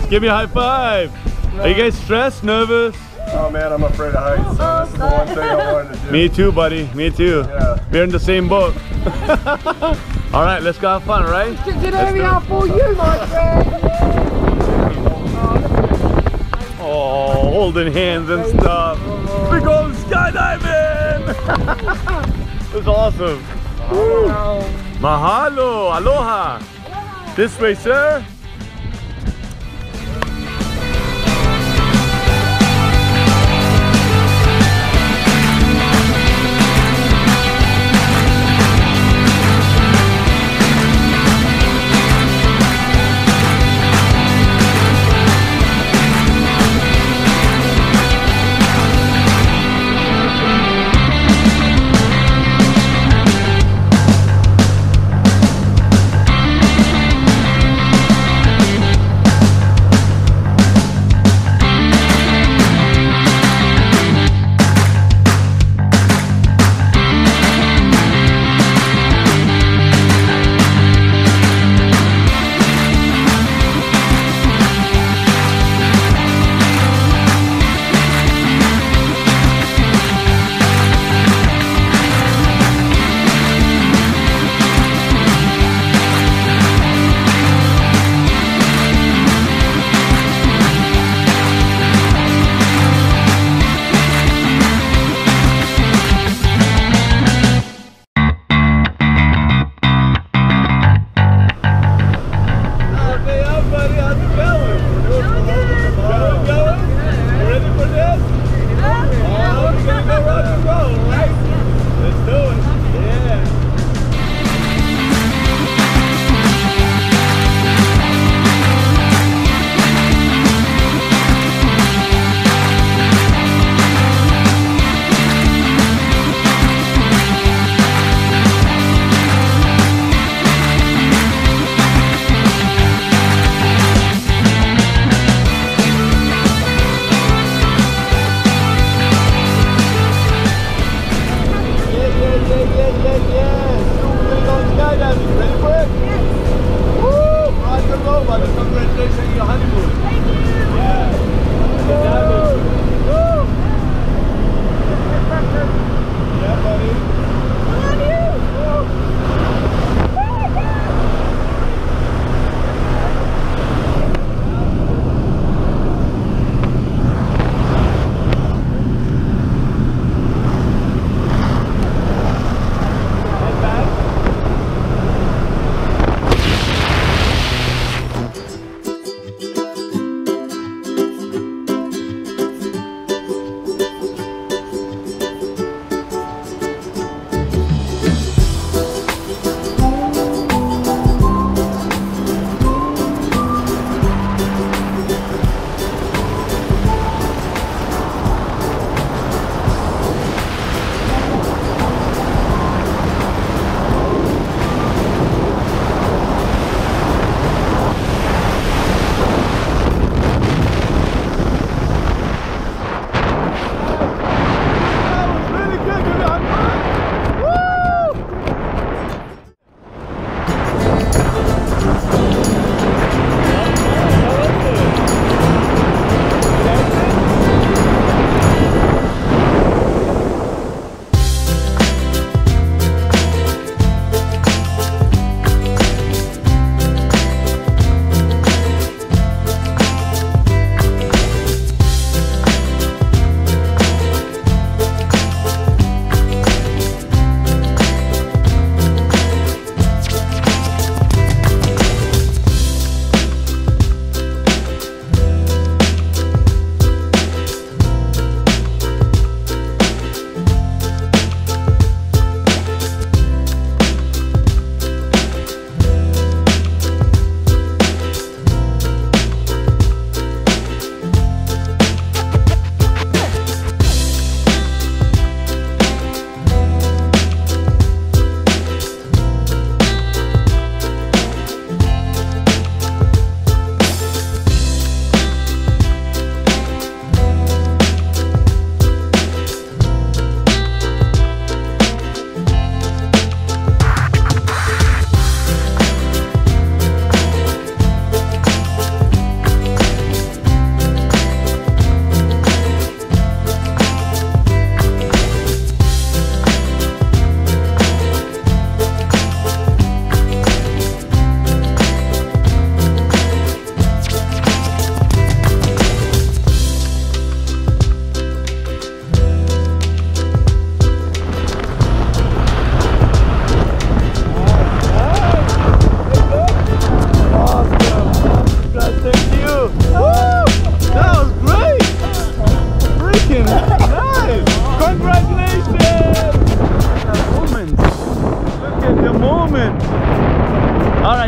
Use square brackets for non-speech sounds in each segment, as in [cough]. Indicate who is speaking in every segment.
Speaker 1: Give me a high five. Are you guys stressed, nervous?
Speaker 2: Oh man, I'm afraid of heights. So this is the one thing I wanted to do.
Speaker 1: Me too, buddy. Me too.
Speaker 2: Yeah.
Speaker 1: We're in the same boat. [laughs] all right, let's go have fun, all right?
Speaker 3: Get area out for you, my friend.
Speaker 1: Oh, holding hands and stuff. We're going skydiving. [laughs] It's awesome. Woo. Mahalo, aloha. This way, sir.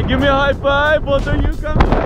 Speaker 1: Give me a high five. Both of you come.